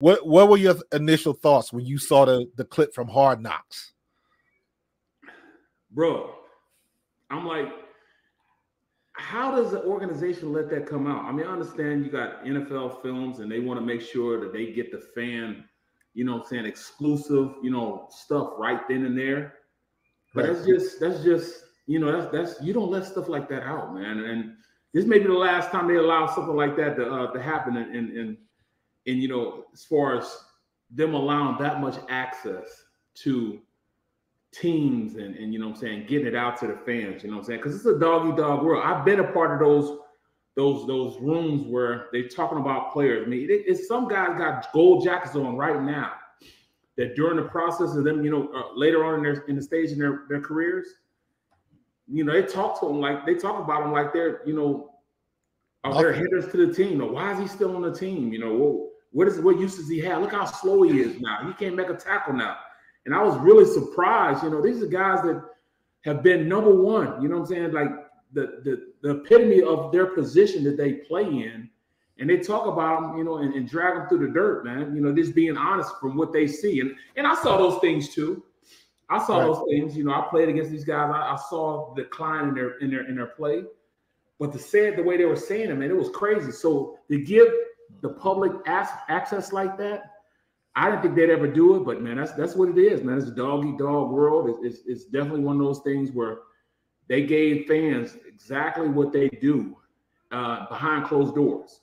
What what were your initial thoughts when you saw the the clip from Hard Knocks? Bro, I'm like, how does the organization let that come out? I mean, I understand you got NFL films and they want to make sure that they get the fan, you know, I'm saying exclusive, you know, stuff right then and there. But right. that's just that's just you know that's that's you don't let stuff like that out, man. And this may be the last time they allow something like that to uh, to happen. in, and and, and you know, as far as them allowing that much access to teams and, and you know I'm saying, getting it out to the fans, you know I'm saying? Because it's a doggy dog world. I've been a part of those those those rooms where they're talking about players. I mean, it, it's some guys got gold jackets on right now that during the process of them, you know, uh, later on in their in the stage in their, their careers, you know, they talk to them like they talk about them like they're, you know, are okay. they're hitters to the team. Or why is he still on the team? You know, well, what is what use does he have? Look how slow he is now. He can't make a tackle now. And I was really surprised. You know, these are guys that have been number one. You know what I'm saying? Like the the, the epitome of their position that they play in. And they talk about them, you know, and, and drag them through the dirt, man. You know, just being honest from what they see. And and I saw those things too. I saw right. those things. You know, I played against these guys. I, I, saw the decline in their in their in their play. But to say it the way they were saying it, man, it was crazy. So to give the public access like that, I didn't think they'd ever do it, but man, that's that's what it is, man. It's a dog eat dog world. It's, it's, it's definitely one of those things where they gave fans exactly what they do uh, behind closed doors.